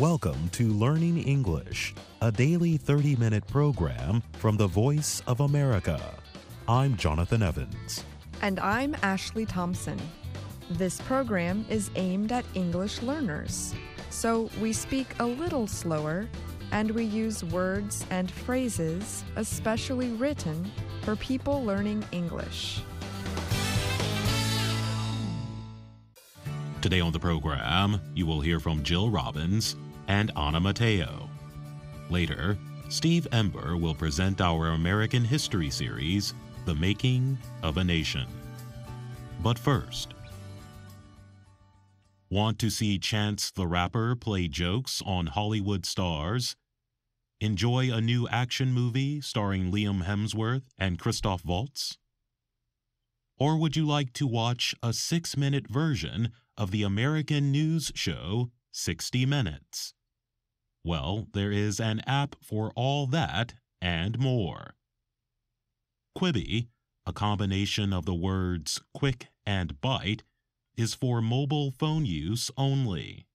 Welcome to Learning English, a daily 30 minute program from the Voice of America. I'm Jonathan Evans. And I'm Ashley Thompson. This program is aimed at English learners, so we speak a little slower and we use words and phrases especially written for people learning English. Today on the program, you will hear from Jill Robbins and Anna Mateo. Later, Steve Ember will present our American history series, The Making of a Nation. But first, want to see Chance the Rapper play jokes on Hollywood stars? Enjoy a new action movie starring Liam Hemsworth and Christoph Waltz? Or would you like to watch a six minute version of the American news show 60 Minutes? Well, there is an app for all that and more. Quibi, a combination of the words quick and bite, is for mobile phone use only.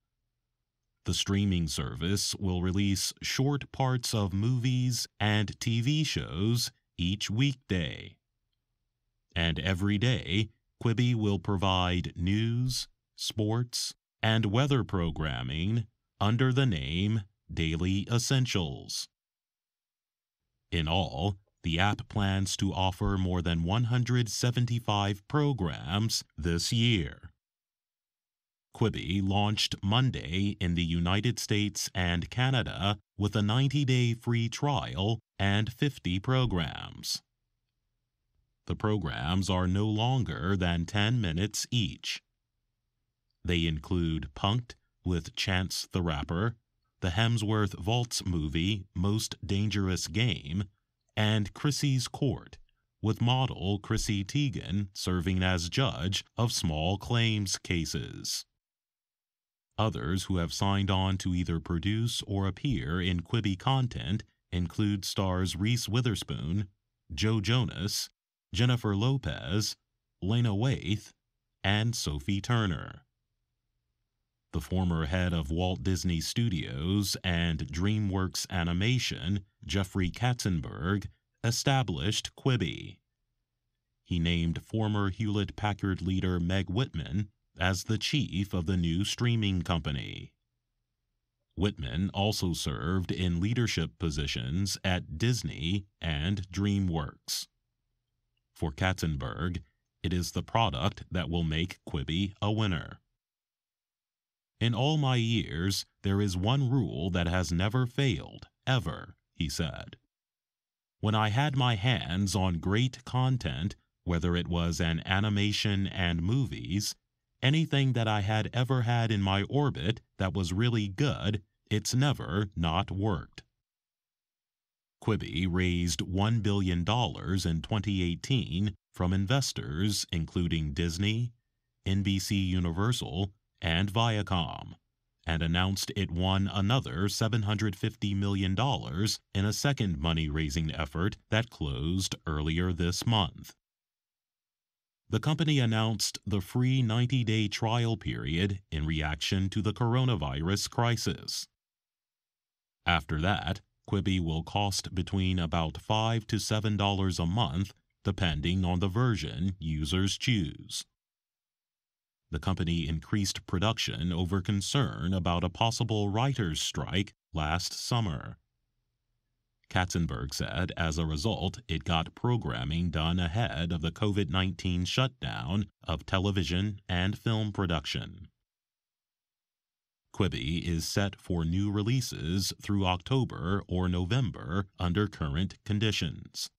The streaming service will release short parts of movies and TV shows each weekday. And every day, Quibi will provide news, sports, and weather programming under the name Daily Essentials. In all, the app plans to offer more than 175 programs this year. Quibi launched Monday in the United States and Canada with a 90 day free trial and 50 programs. The programs are no longer than 10 minutes each. They include Punk'd with Chance the Rapper, the Hemsworth Waltz movie Most Dangerous Game, and Chrissy's Court, with model Chrissy Teigen serving as judge of small claims cases. Others who have signed on to either produce or appear in Quibi content include stars Reese Witherspoon, Joe Jonas, Jennifer Lopez, Lena Waithe, and Sophie Turner. The former head of Walt Disney Studios and DreamWorks Animation, Jeffrey Katzenberg, established Quibi. He named former Hewlett Packard leader Meg Whitman as the chief of the new streaming company. Whitman also served in leadership positions at Disney and DreamWorks. For Katzenberg, it is the product that will make Quibi a winner. In all my years, there is one rule that has never failed, ever, he said. When I had my hands on great content, whether it was an animation and movies, anything that I had ever had in my orbit that was really good, it's never not worked. Quibi raised $1 billion in 2018 from investors including Disney, NBC Universal, and Viacom, and announced it won another $750 million in a second money raising effort that closed earlier this month. The company announced the free 90 day trial period in reaction to the coronavirus crisis. After that, Quibi will cost between about 5 to $7 a month, depending on the version users choose the company increased production over concern about a possible writers' strike last summer. Katzenberg said as a result, it got programming done ahead of the COVID 19 shutdown of television and film production. Quibi is set for new releases through October or November under current conditions.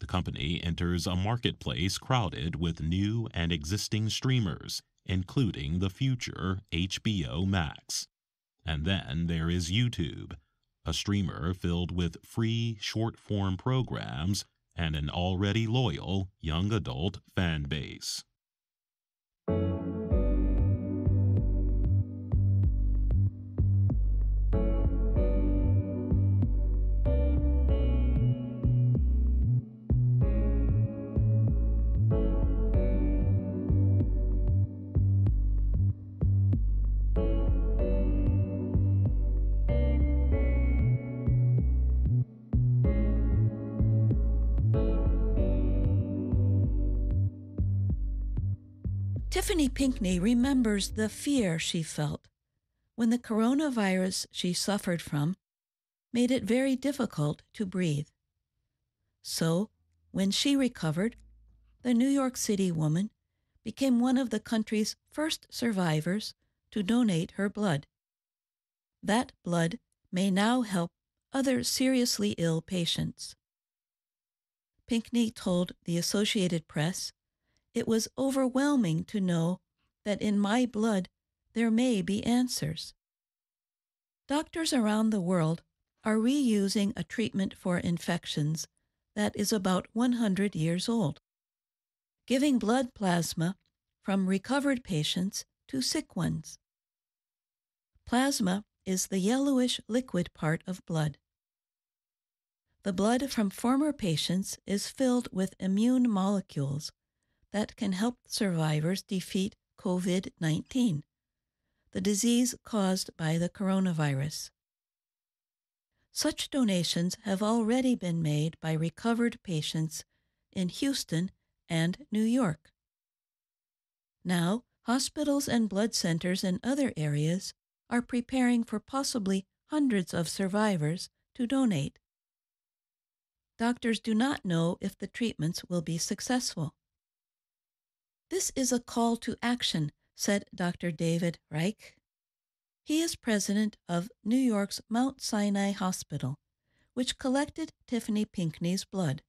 The company enters a marketplace crowded with new and existing streamers, including the future HBO Max. And then there is YouTube, a streamer filled with free short form programs and an already loyal young adult fan base. Pinkney remembers the fear she felt when the coronavirus she suffered from made it very difficult to breathe. So, when she recovered, the New York City woman became one of the country's first survivors to donate her blood. That blood may now help other seriously ill patients. Pinkney told the Associated Press, It was overwhelming to know that in my blood there may be answers. Doctors around the world are reusing a treatment for infections that is about 100 years old, giving blood plasma from recovered patients to sick ones. Plasma is the yellowish liquid part of blood. The blood from former patients is filled with immune molecules that can help survivors defeat COVID 19, the disease caused by the coronavirus. Such donations have already been made by recovered patients in Houston and New York. Now, hospitals and blood centers in other areas are preparing for possibly hundreds of survivors to donate. Doctors do not know if the treatments will be successful. This is a call to action, said Dr. David Reich. He is president of New York's Mount Sinai Hospital, which collected Tiffany Pinkney's blood.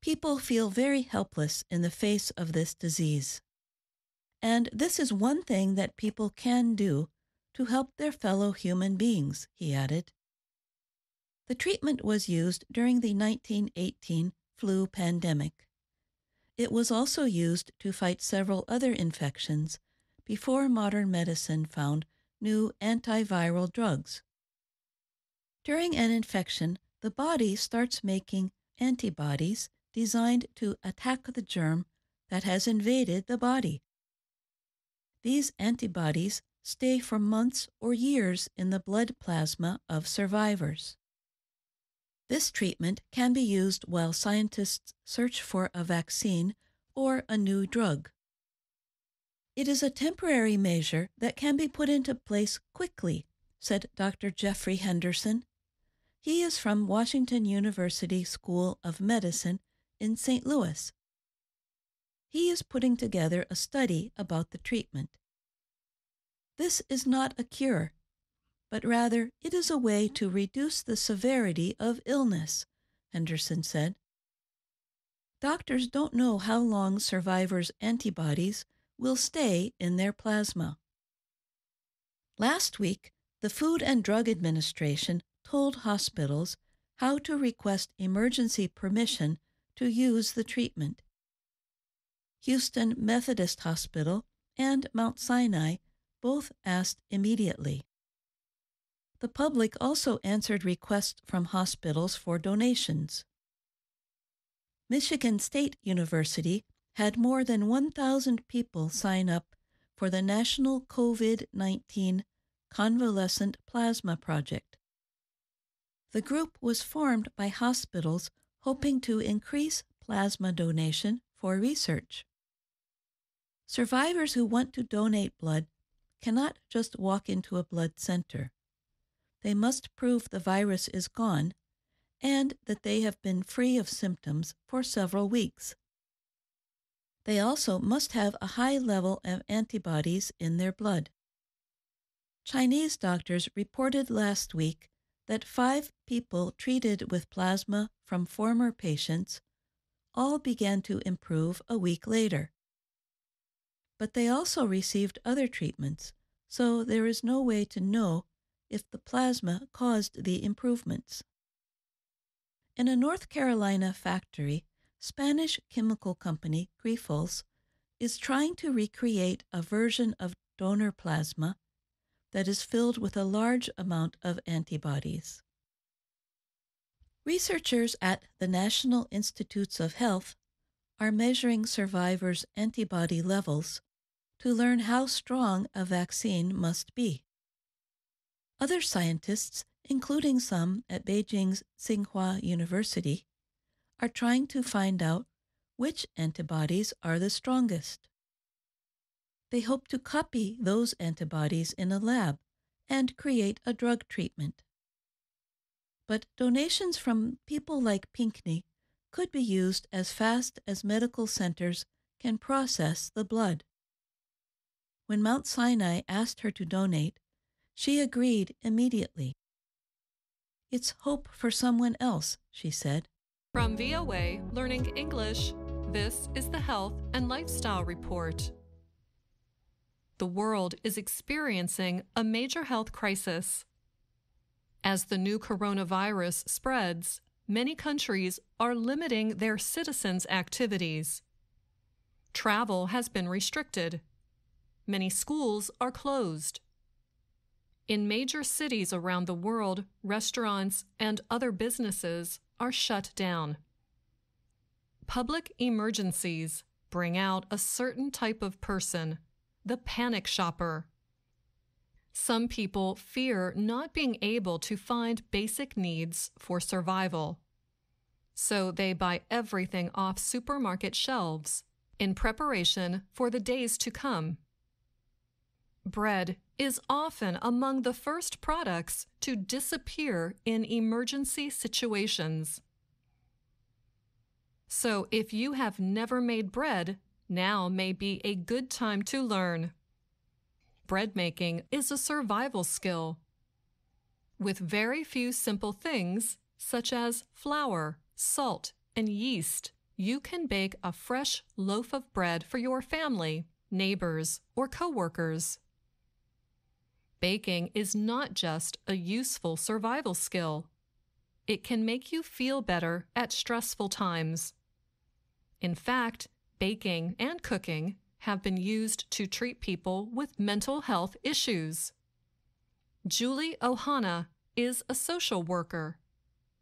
People feel very helpless in the face of this disease. And this is one thing that people can do to help their fellow human beings, he added. The treatment was used during the 1918 flu pandemic. It was also used to fight several other infections before modern medicine found new antiviral drugs. During an infection, the body starts making antibodies designed to attack the germ that has invaded the body. These antibodies stay for months or years in the blood plasma of survivors. This treatment can be used while scientists search for a vaccine or a new drug. It is a temporary measure that can be put into place quickly, said Dr. Jeffrey Henderson. He is from Washington University School of Medicine in St. Louis he is putting together a study about the treatment. This is not a cure, but rather it is a way to reduce the severity of illness, Henderson said. Doctors don't know how long survivors' antibodies will stay in their plasma. Last week, the Food and Drug Administration told hospitals how to request emergency permission to use the treatment. Houston Methodist Hospital, and Mount Sinai both asked immediately. The public also answered requests from hospitals for donations. Michigan State University had more than 1,000 people sign up for the National COVID 19 Convalescent Plasma Project. The group was formed by hospitals hoping to increase plasma donation for research. Survivors who want to donate blood cannot just walk into a blood center. They must prove the virus is gone and that they have been free of symptoms for several weeks. They also must have a high level of antibodies in their blood. Chinese doctors reported last week that five people treated with plasma from former patients all began to improve a week later but they also received other treatments, so there is no way to know if the plasma caused the improvements. In a North Carolina factory, Spanish chemical company Grifols is trying to recreate a version of donor plasma that is filled with a large amount of antibodies. Researchers at the National Institutes of Health are measuring survivors' antibody levels to learn how strong a vaccine must be. Other scientists, including some at Beijing's Tsinghua University, are trying to find out which antibodies are the strongest. They hope to copy those antibodies in a lab and create a drug treatment. But donations from people like Pinkney could be used as fast as medical centers can process the blood. When Mount Sinai asked her to donate, she agreed immediately. It's hope for someone else, she said. From VOA Learning English, this is the Health and Lifestyle Report. The world is experiencing a major health crisis. As the new coronavirus spreads, many countries are limiting their citizens' activities. Travel has been restricted. Many schools are closed. In major cities around the world, restaurants and other businesses are shut down. Public emergencies bring out a certain type of person, the panic shopper. Some people fear not being able to find basic needs for survival. So they buy everything off supermarket shelves in preparation for the days to come. Bread is often among the first products to disappear in emergency situations. So, if you have never made bread, now may be a good time to learn. Bread making is a survival skill. With very few simple things, such as flour, salt, and yeast, you can bake a fresh loaf of bread for your family, neighbors, or coworkers. Baking is not just a useful survival skill. It can make you feel better at stressful times. In fact, baking and cooking have been used to treat people with mental health issues. Julie Ohana is a social worker.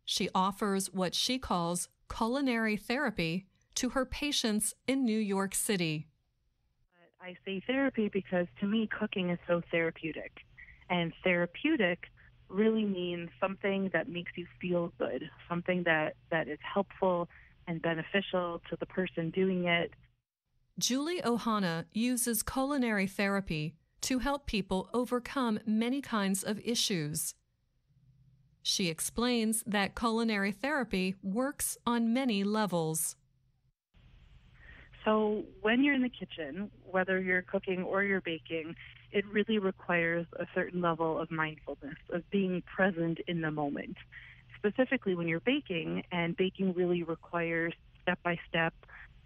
She offers what she calls culinary therapy to her patients in New York City. I say therapy because to me, cooking is so therapeutic. And therapeutic really means something that makes you feel good, something that, that is helpful and beneficial to the person doing it. Julie Ohana uses culinary therapy to help people overcome many kinds of issues. She explains that culinary therapy works on many levels. So, when you're in the kitchen, whether you're cooking or you're baking, it really requires a certain level of mindfulness, of being present in the moment. Specifically, when you're baking, and baking really requires step by step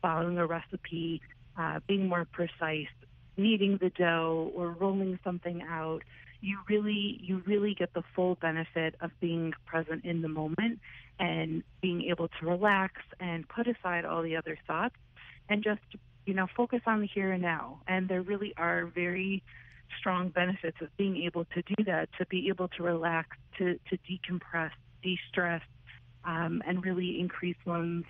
following a recipe, uh, being more precise, kneading the dough or rolling something out. You really, you really get the full benefit of being present in the moment and being able to relax and put aside all the other thoughts and just, you know, focus on the here and now. And there really are very strong benefits of being able to do that, to be able to relax, to, to decompress, de stress, um, and really increase one's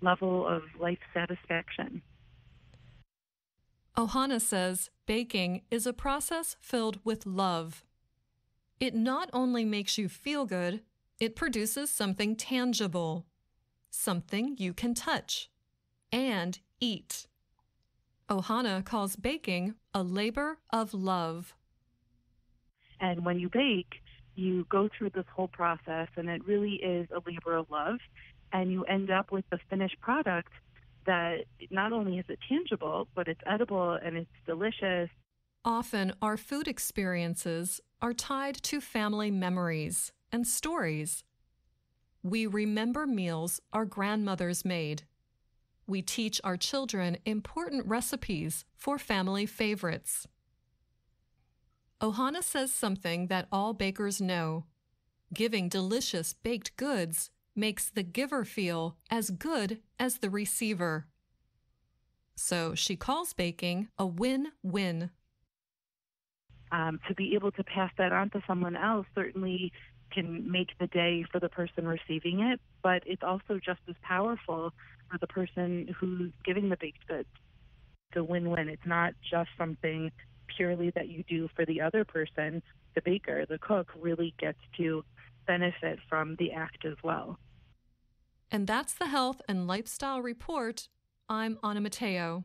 level of life satisfaction. Ohana says baking is a process filled with love. It not only makes you feel good, it produces something tangible, something you can touch and eat. Ohana calls baking a labor of love. And when you bake, you go through this whole process, and it really is a labor of love. And you end up with the finished product that not only is it tangible, but it's edible and it's delicious. Often, our food experiences are tied to family memories and stories. We remember meals our grandmothers made we teach our children important recipes for family favorites. Ohana says something that all bakers know. Giving delicious baked goods makes the giver feel as good as the receiver. So she calls baking a win win. Um, to be able to pass that on to someone else certainly can make the day for the person receiving it, but it's also just as powerful for the person who's giving the baked goods. It's a win win. It's not just something purely that you do for the other person. The baker, the cook, really gets to benefit from the act as well. And that's the Health and Lifestyle Report. I'm Anna Mateo.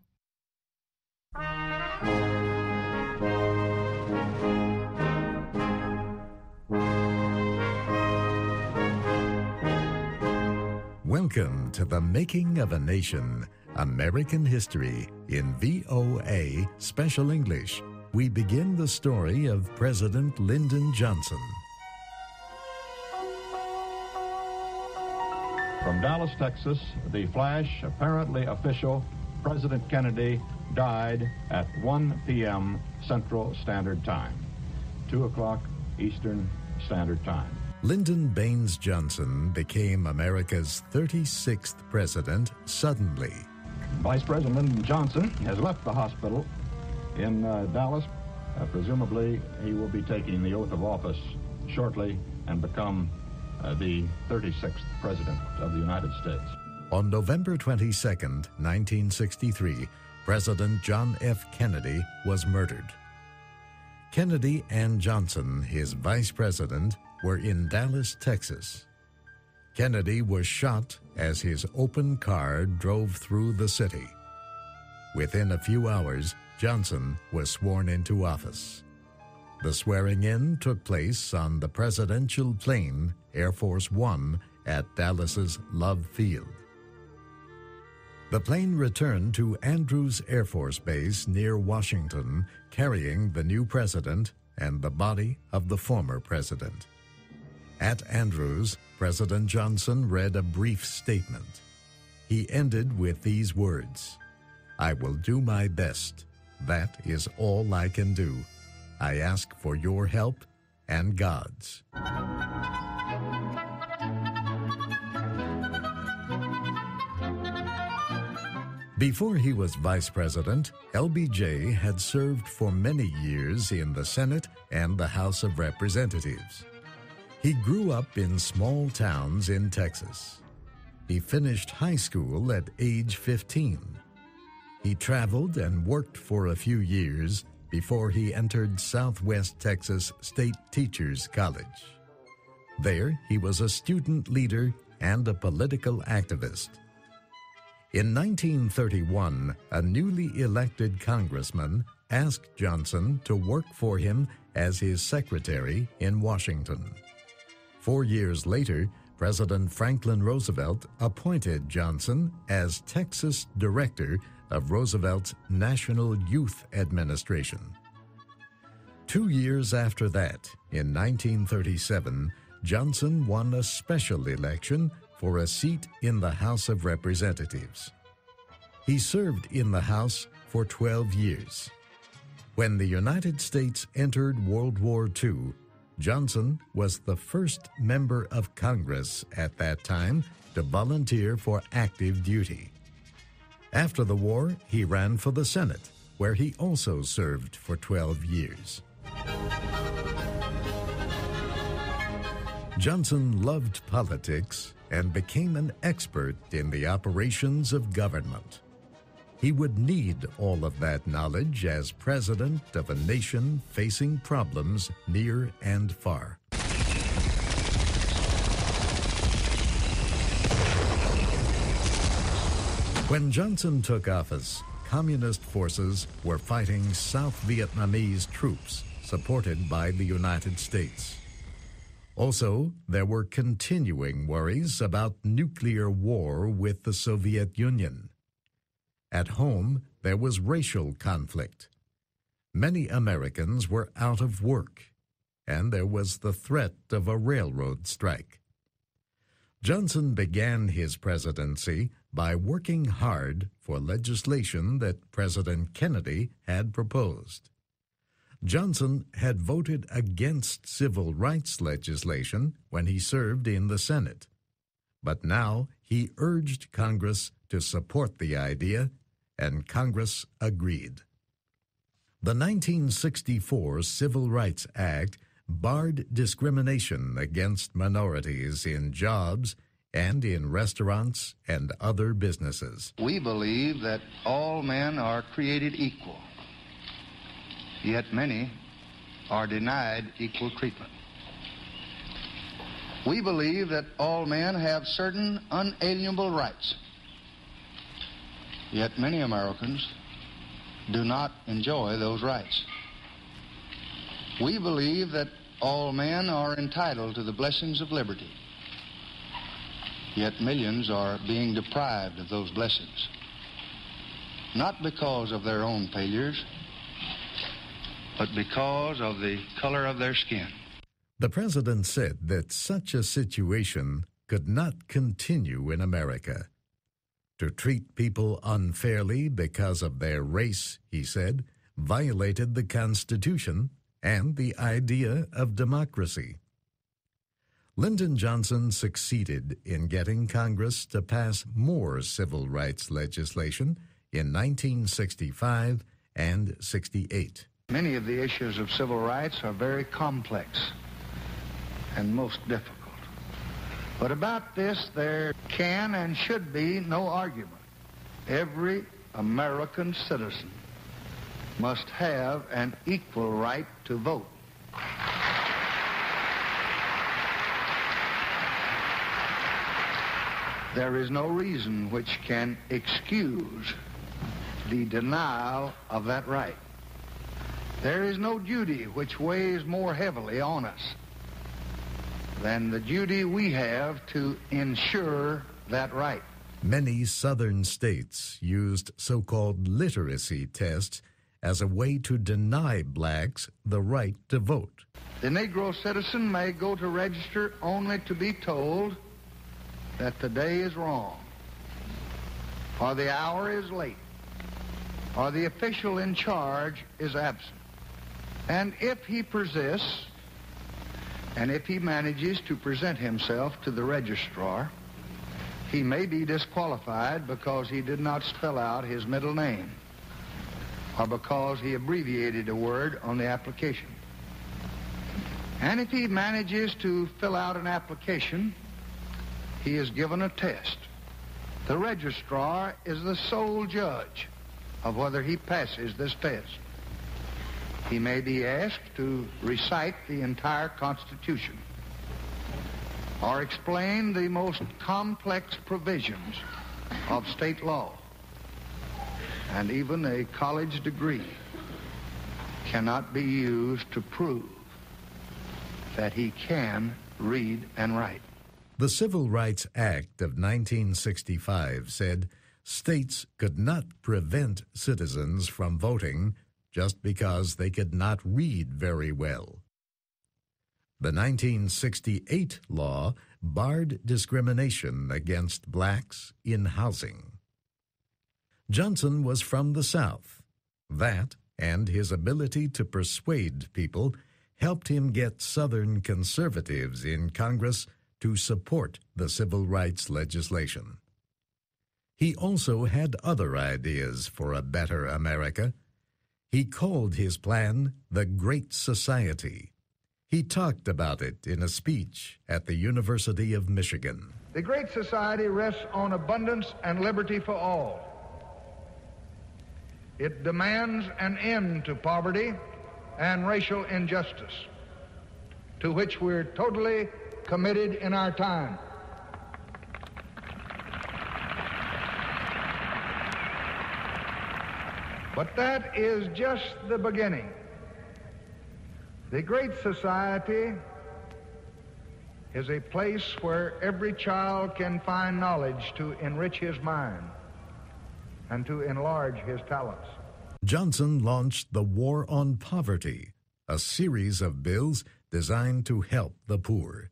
Welcome to the Making of a Nation, American History in VOA Special English. We begin the story of President Lyndon Johnson. From Dallas, Texas, the flash, apparently official, President Kennedy died at 1 p.m. Central Standard Time, 2 o'clock Eastern Standard Time. Lyndon Baines Johnson became America's 36th president suddenly. Vice President Lyndon Johnson has left the hospital in uh, Dallas. Uh, presumably, he will be taking the oath of office shortly and become uh, the 36th President of the United States. On November 22, 1963, President John F. Kennedy was murdered. Kennedy and Johnson, his vice president, were in Dallas, Texas. Kennedy was shot as his open car drove through the city. Within a few hours, Johnson was sworn into office. The swearing in took place on the presidential plane Air Force One at Dallas's Love Field. The plane returned to Andrews Air Force Base near Washington, carrying the new president and the body of the former president. At Andrews, President Johnson read a brief statement. He ended with these words I will do my best. That is all I can do. I ask for your help and God's. Before he was vice president, LBJ had served for many years in the Senate and the House of Representatives. He grew up in small towns in Texas. He finished high school at age 15. He traveled and worked for a few years before he entered Southwest Texas State Teachers College. There, he was a student leader and a political activist. In 1931, a newly elected congressman asked Johnson to work for him as his secretary in Washington. Four years later, President Franklin Roosevelt appointed Johnson as Texas Director of Roosevelt's National Youth Administration. Two years after that, in 1937, Johnson won a special election for a seat in the House of Representatives. He served in the House for 12 years. When the United States entered World War II, Johnson was the first member of Congress at that time to volunteer for active duty. After the war, he ran for the Senate, where he also served for 12 years. Johnson loved politics and became an expert in the operations of government. He would need all of that knowledge as president of a nation facing problems near and far. When Johnson took office, communist forces were fighting South Vietnamese troops supported by the United States. Also, there were continuing worries about nuclear war with the Soviet Union. At home, there was racial conflict. Many Americans were out of work, and there was the threat of a railroad strike. Johnson began his presidency by working hard for legislation that President Kennedy had proposed. Johnson had voted against civil rights legislation when he served in the Senate. But now he urged Congress to support the idea and Congress agreed. The 1964 Civil Rights Act barred discrimination against minorities in jobs and in restaurants and other businesses. We believe that all men are created equal, yet many are denied equal treatment. We believe that all men have certain unalienable rights Yet many Americans do not enjoy those rights. We believe that all men are entitled to the blessings of liberty. Yet millions are being deprived of those blessings. Not because of their own failures, but because of the color of their skin. The president said that such a situation could not continue in America. To treat people unfairly because of their race, he said, violated the Constitution and the idea of democracy. Lyndon Johnson succeeded in getting Congress to pass more civil rights legislation in 1965 and 68. Many of the issues of civil rights are very complex and most difficult. But about this, there can and should be no argument. Every American citizen must have an equal right to vote. There is no reason which can excuse the denial of that right. There is no duty which weighs more heavily on us than the duty we have to ensure that right. Many southern states used so called literacy tests as a way to deny blacks the right to vote. The Negro citizen may go to register only to be told that the day is wrong, or the hour is late, or the official in charge is absent. And if he persists, and if he manages to present himself to the registrar, he may be disqualified because he did not spell out his middle name or because he abbreviated a word on the application. And if he manages to fill out an application he is given a test. The registrar is the sole judge of whether he passes this test. He may be asked to recite the entire Constitution or explain the most complex provisions of state law. And even a college degree cannot be used to prove that he can read and write. The Civil Rights Act of 1965 said states could not prevent citizens from voting just because they could not read very well. The 1968 law barred discrimination against blacks in housing. Johnson was from the South. That and his ability to persuade people helped him get Southern conservatives in Congress to support the civil rights legislation. He also had other ideas for a better America. He called his plan the Great Society. He talked about it in a speech at the University of Michigan. The Great Society rests on abundance and liberty for all. It demands an end to poverty and racial injustice, to which we're totally committed in our time. But that is just the beginning. The Great Society is a place where every child can find knowledge to enrich his mind and to enlarge his talents. Johnson launched the War on Poverty, a series of bills designed to help the poor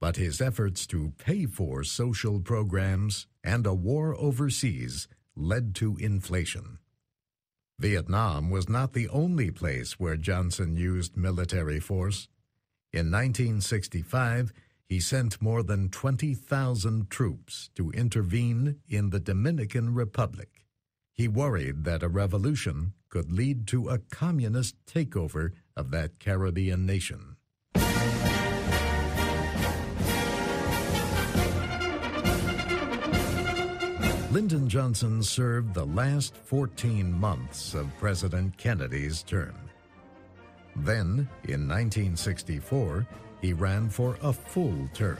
but his efforts to pay for social programs and a war overseas led to inflation. Vietnam was not the only place where Johnson used military force. In 1965, he sent more than 20,000 troops to intervene in the Dominican Republic. He worried that a revolution could lead to a communist takeover of that Caribbean nation. Lyndon Johnson served the last 14 months of President Kennedy's term. Then, in 1964, he ran for a full term.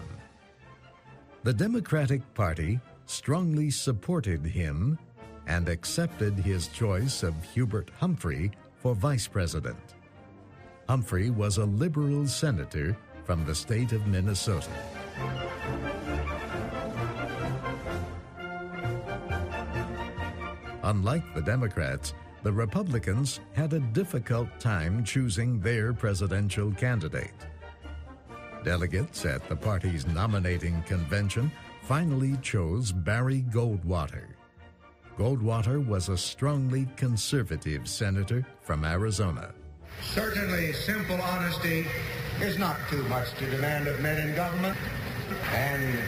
The Democratic Party strongly supported him and accepted his choice of Hubert Humphrey for vice president. Humphrey was a liberal senator from the state of Minnesota. Unlike the Democrats, the Republicans had a difficult time choosing their presidential candidate. Delegates at the party's nominating convention finally chose Barry Goldwater. Goldwater was a strongly conservative senator from Arizona. Certainly, simple honesty is not too much to demand of men in government. And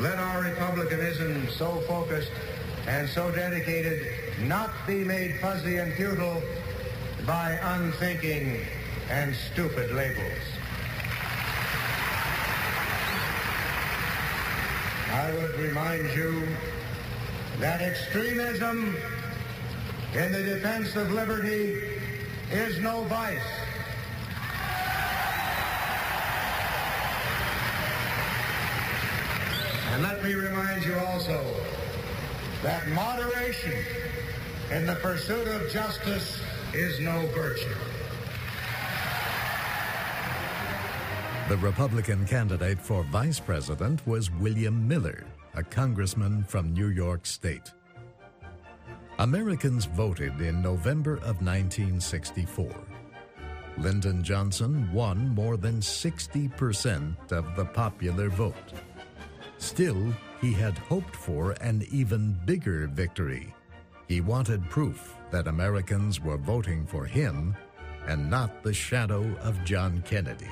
let our republicanism so focused and so dedicated not be made fuzzy and futile by unthinking and stupid labels. I would remind you that extremism in the defense of liberty is no vice. And let me remind you also that moderation in the pursuit of justice is no virtue. The Republican candidate for vice president was William Miller, a congressman from New York State. Americans voted in November of 1964. Lyndon Johnson won more than 60% of the popular vote. Still, he had hoped for an even bigger victory. He wanted proof that Americans were voting for him and not the shadow of John Kennedy.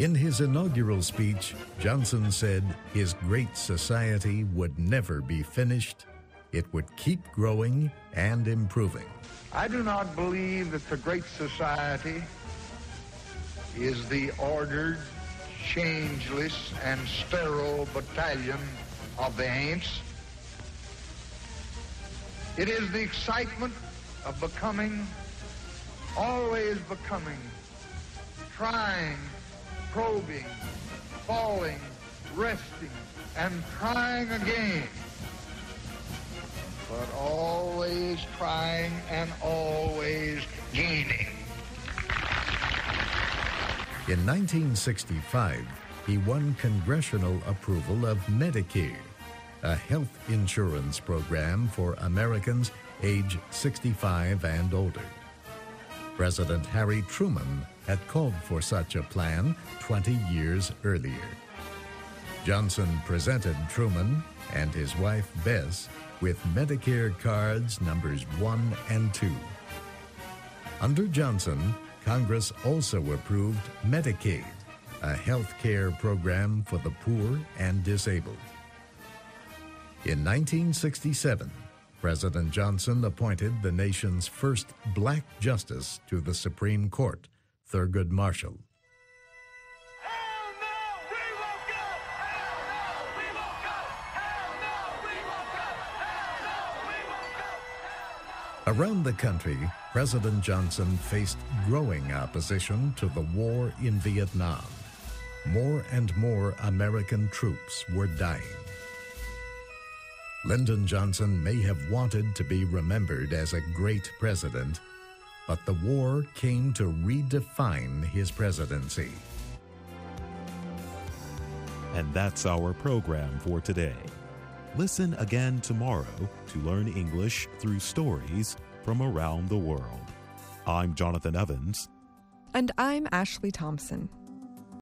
In his inaugural speech, Johnson said his great society would never be finished. It would keep growing and improving. I do not believe that the Great Society is the ordered, changeless, and sterile battalion of the ants. It is the excitement of becoming, always becoming, trying, probing, falling, resting, and trying again. But always trying and always gaining. In 1965, he won congressional approval of Medicare, a health insurance program for Americans age 65 and older. President Harry Truman had called for such a plan 20 years earlier. Johnson presented Truman and his wife Bess with Medicare cards numbers 1 and 2. Under Johnson, Congress also approved Medicaid, a health care program for the poor and disabled. In 1967, President Johnson appointed the nation's first black justice to the Supreme Court, Thurgood Marshall. Around the country, President Johnson faced growing opposition to the war in Vietnam. More and more American troops were dying. Lyndon Johnson may have wanted to be remembered as a great president, but the war came to redefine his presidency. And that's our program for today. Listen again tomorrow to learn English through stories from around the world. I'm Jonathan Evans. And I'm Ashley Thompson.